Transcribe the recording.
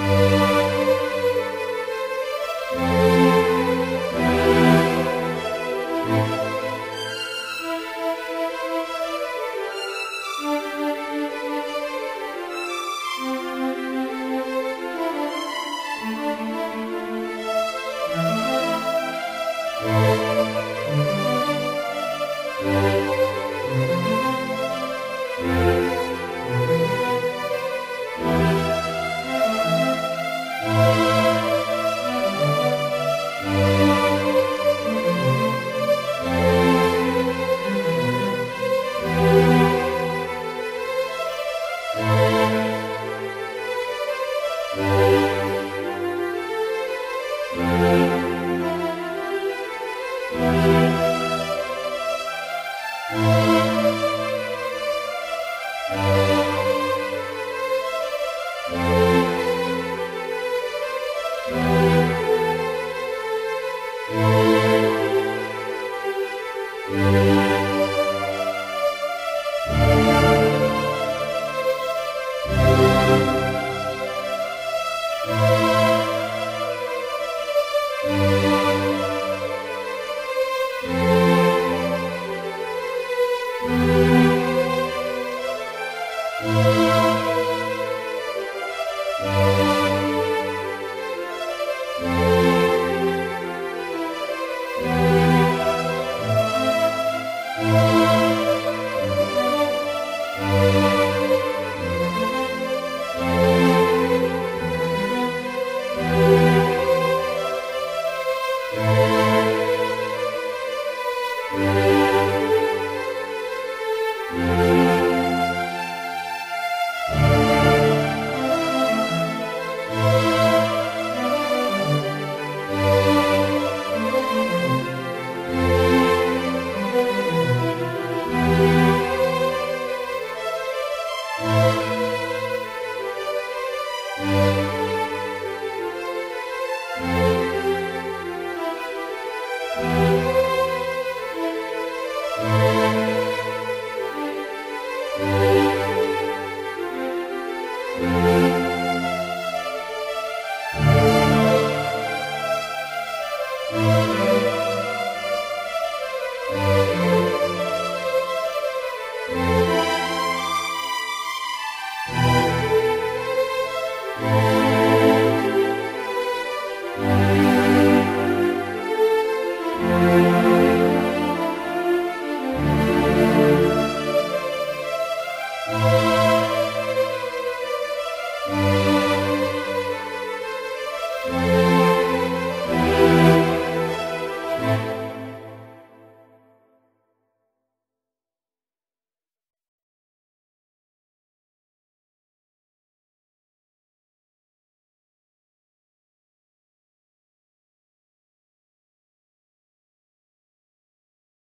Música